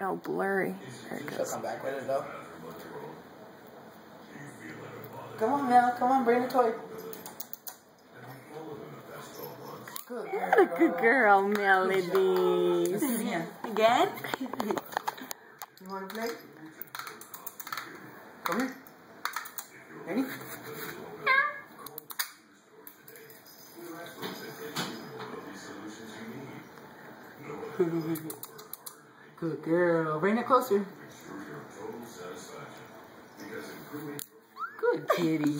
Oh, blurry. There it She'll goes. come back with it though. Come on, Mel. Come on, bring the toy. Good girl. Good girl, Melody. Let's do again. Again? You want to play? Come here. Ready? Good girl. Bring it closer. Good kitty.